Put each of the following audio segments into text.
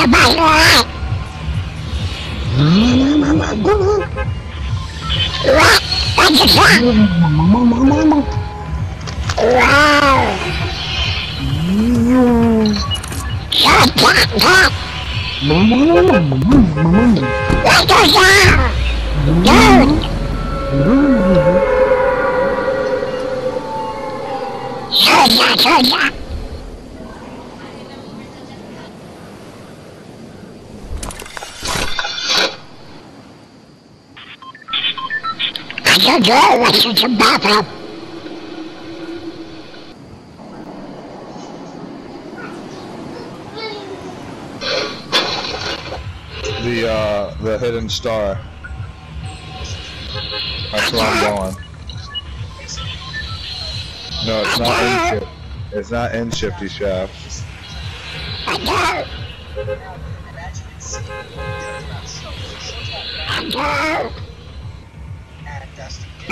cho mày rồi Wow, anh thật ra. Wow. Trời thật thật Let go down Dude Trời ra, trời ra. The uh, the hidden star. That's where I'm going. No, it's not in. It's not in Shifty Shaft.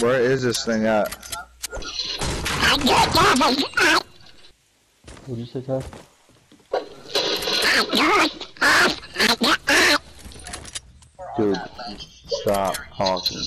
Where is this thing at? What did you say, Ty? Dude, stop talking.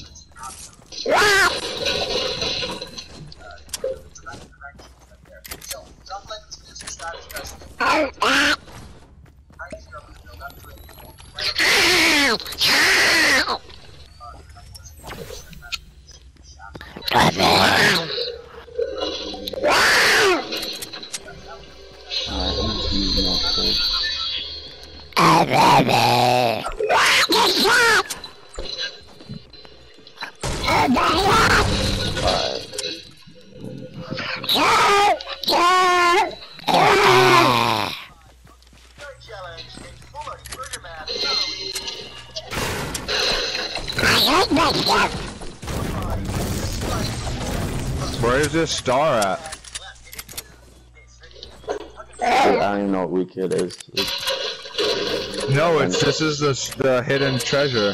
Where is this star at? I don't even know what week it is. It's, No, it's this is the the hidden treasure.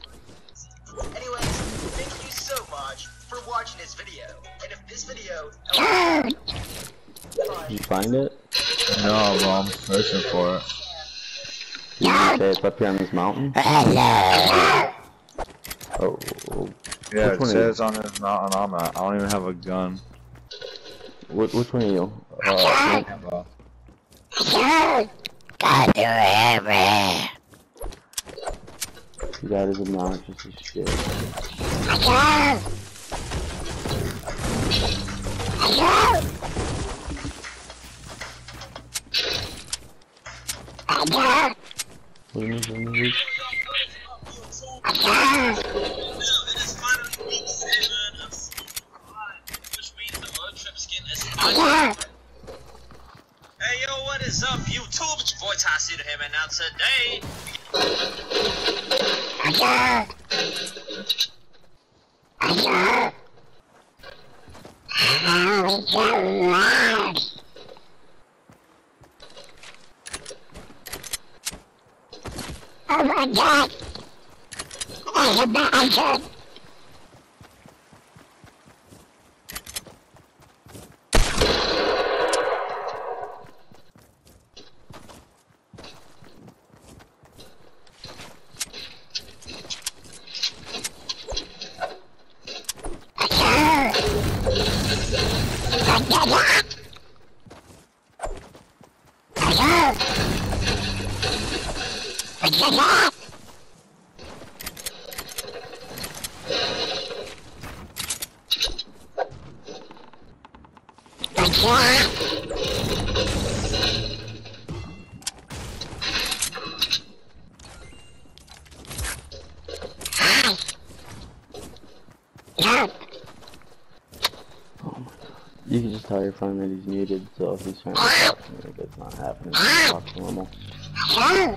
much for watching this video. And if this video Did you find it? No, bro, I'm searching for it. Did you it's up here on this mountain? Oh, oh, Yeah, Which it says on this mountain I'm at. I don't even have a gun. which, which one are you? Uh, Well, that is obnoxious as shit. Hey yo, what is up, YouTube? It's your boy to him, and now today. Oh my god! That's a bastard! Não! You can just tell your friend that he's muted, so if he's trying to talk to me, if it's not happening, just talk normal. Hello?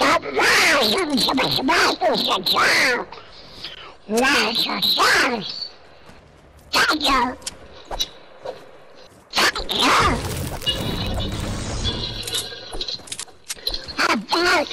Wow! No! I'm not!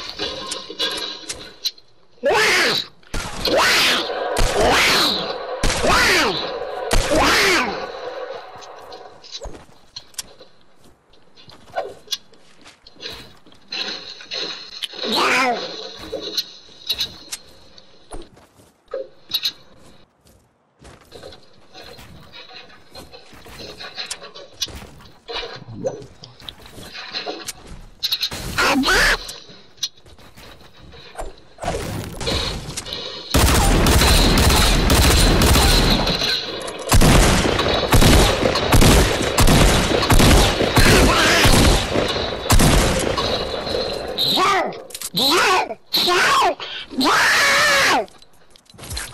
No! No! No! No!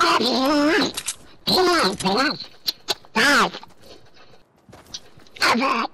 Everyone! Blood, blood! Blood! Wow!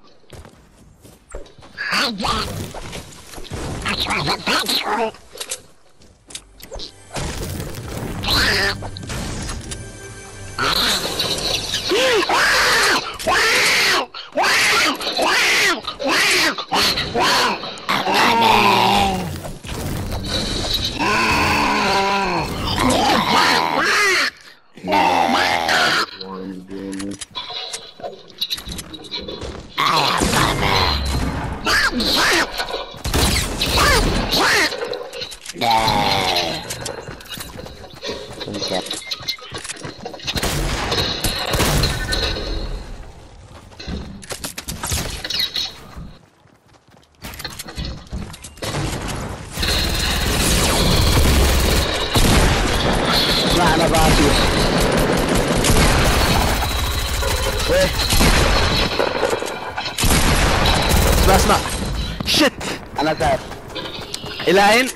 لا اسمع اسمع شت أنا تعب. إلى أين؟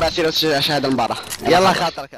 بصير الشهاده المباراة. يلا خاطرك.